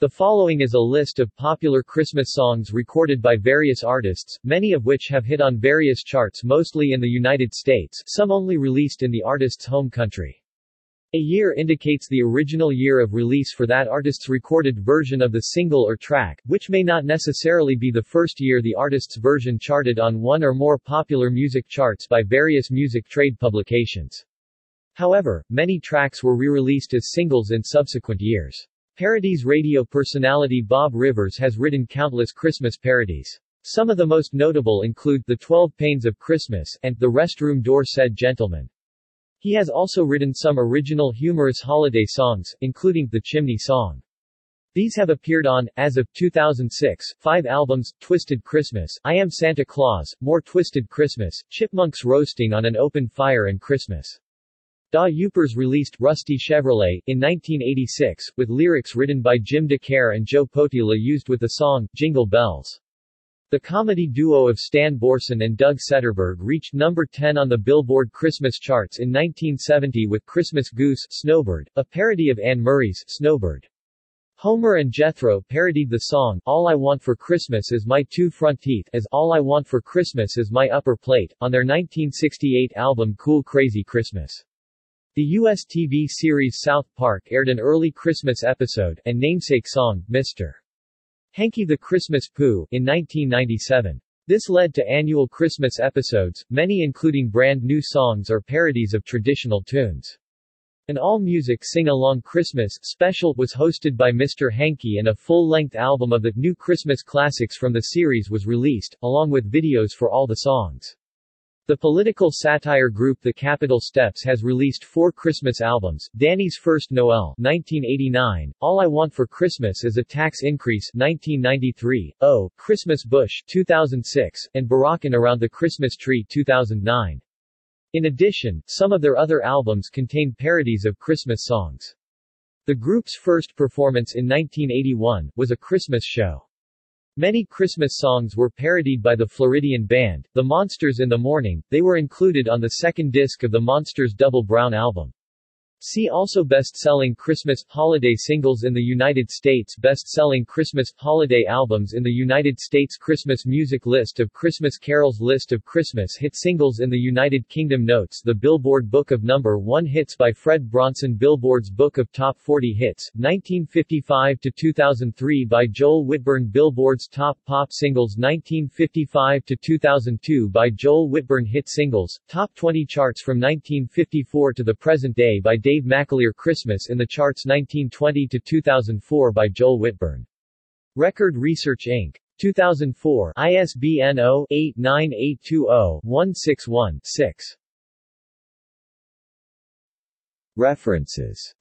The following is a list of popular Christmas songs recorded by various artists, many of which have hit on various charts mostly in the United States, some only released in the artist's home country. A year indicates the original year of release for that artist's recorded version of the single or track, which may not necessarily be the first year the artist's version charted on one or more popular music charts by various music trade publications. However, many tracks were re-released as singles in subsequent years. Parodies radio personality Bob Rivers has written countless Christmas parodies. Some of the most notable include The Twelve Pains of Christmas and The Restroom Door Said Gentleman. He has also written some original humorous holiday songs, including The Chimney Song. These have appeared on, as of 2006, five albums, Twisted Christmas, I Am Santa Claus, More Twisted Christmas, Chipmunks Roasting on an Open Fire and Christmas. Da Yoopers released Rusty Chevrolet in 1986, with lyrics written by Jim DeCaire and Joe Potila used with the song, Jingle Bells. The comedy duo of Stan Boreson and Doug Setterberg reached number 10 on the Billboard Christmas charts in 1970 with Christmas Goose, Snowbird, a parody of Anne Murray's Snowbird. Homer and Jethro parodied the song, All I Want for Christmas is My Two Front Teeth as All I Want for Christmas is My Upper Plate, on their 1968 album Cool Crazy Christmas. The U.S. TV series South Park aired an early Christmas episode, and namesake song, Mr. Hanky the Christmas Pooh, in 1997. This led to annual Christmas episodes, many including brand new songs or parodies of traditional tunes. An all-music sing-along Christmas special was hosted by Mr. Hanky and a full-length album of the new Christmas classics from the series was released, along with videos for all the songs. The political satire group The Capitol Steps has released four Christmas albums, Danny's First Noel 1989, All I Want for Christmas is a Tax Increase 1993, Oh, Christmas Bush 2006, and Barockin' Around the Christmas Tree 2009. In addition, some of their other albums contain parodies of Christmas songs. The group's first performance in 1981 was a Christmas show. Many Christmas songs were parodied by the Floridian band, The Monsters in the Morning, they were included on the second disc of the Monsters Double Brown album. See also Best-selling Christmas holiday singles in the United States Best-selling Christmas holiday albums in the United States Christmas music list of Christmas carols List of Christmas hit singles in the United Kingdom Notes The Billboard Book of Number 1 Hits by Fred Bronson Billboard's Book of Top 40 Hits, 1955-2003 by Joel Whitburn Billboard's Top Pop Singles 1955 to 2002 by Joel Whitburn Hit Singles, Top 20 Charts from 1954 to the present day by Dave McAleer Christmas in the Charts 1920 to 2004 by Joel Whitburn. Record Research Inc. 2004 ISBN 0-89820-161-6 References